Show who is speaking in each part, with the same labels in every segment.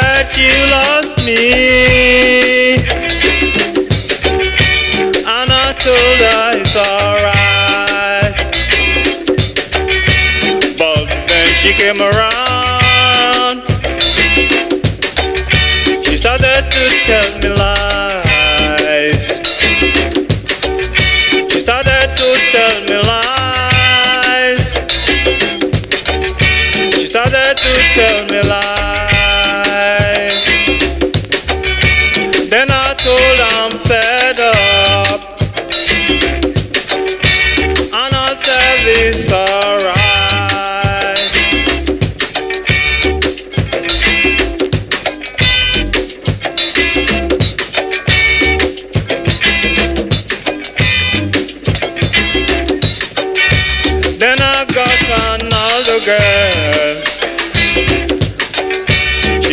Speaker 1: that you lost me. And I told her it's alright. But then she came around. She started to tell me lies.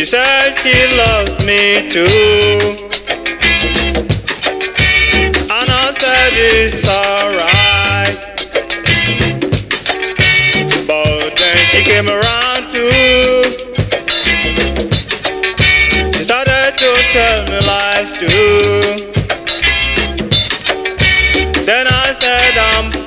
Speaker 1: She said she loves me too. And I said it's alright. But then she came around too. She started to tell me lies too. Then I said I'm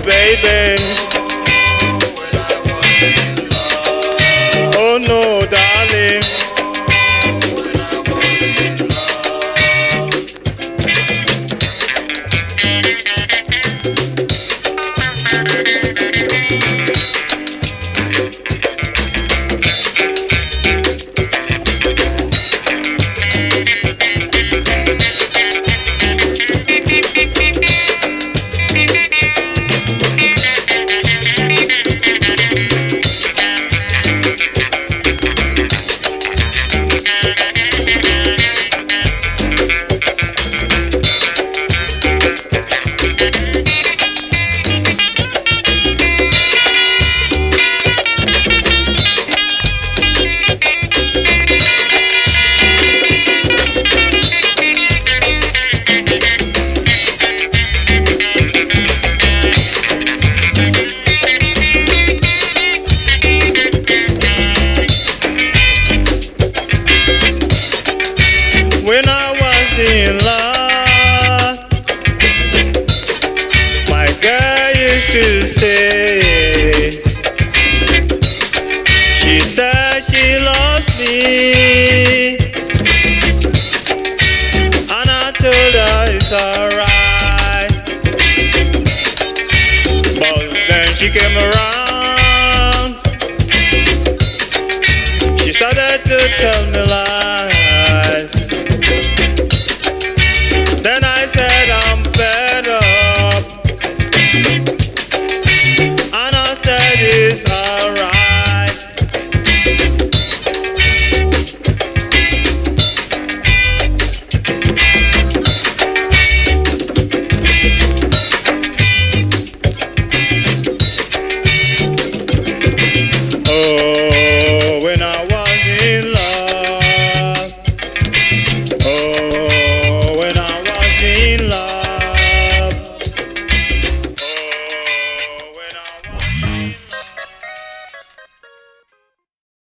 Speaker 1: baby. My girl used to say, she said she loves me. And I told her it's alright. But then she came around. She started to tell me lies.